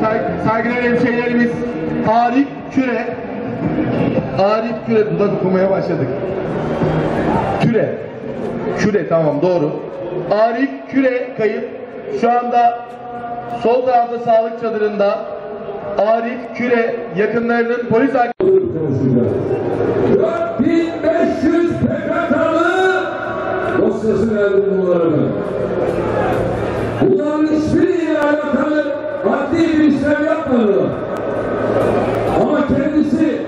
Say- Saygıdeğer hemşehrilerimiz Arif Küre Arif Küre dudak okumaya başladık. Küre. Küre tamam doğru. Arif Küre kayıp. Şu anda sol tarafta sağlık çadırında Arif Küre yakınlarının polis 4500 PKK'lı dosyası verdi bunlarına. Bunların hiçbiriyle alakalı adli bir işlem yapmadılar. Ama kendisi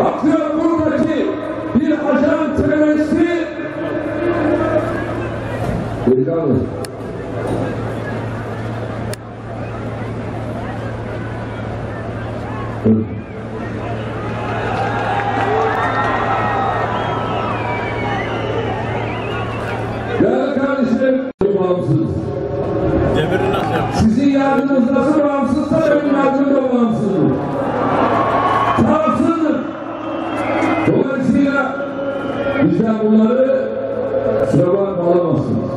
bakıyor buradaki bir ajan teröristi Delikanlı. Evet. Değerli kardeşlerim, bağımsız. Demirini nasıl yapmış? Sizin yardımınız nasıl bağımsızsa benim yardımım da bağımsızdır. Tarafsızdır. Dolayısıyla bizden bunları sıradan alamazsınız.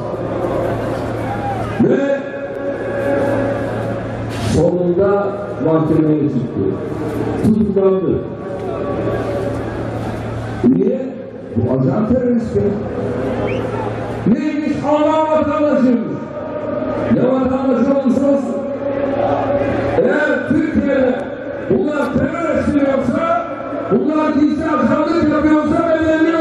Ve sonunda mahkemeye çıktı. Tutuklandı. Niye? Bu ajan teröristi. Neymiş Alman vatandaşıymış. Ne vatandaşı olursa olsun. Eğer Türkiye'de bunlar terör işliyorsa, bunlar gizli ajanlık yapıyorsa bedelini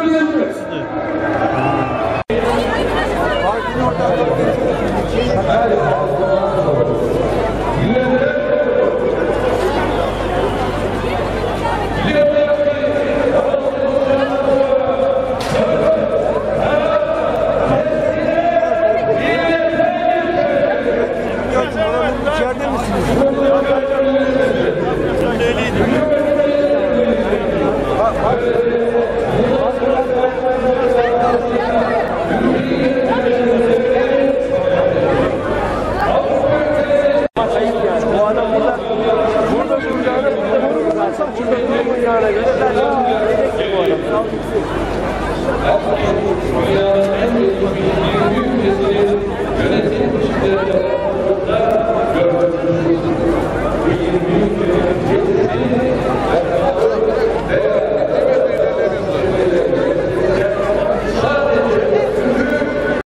Tekrara göre ben gelecek ki bu adam. Dünyanın en büyük meselesi yönetim işlerinde gördüğümüz bu 20 ülkenin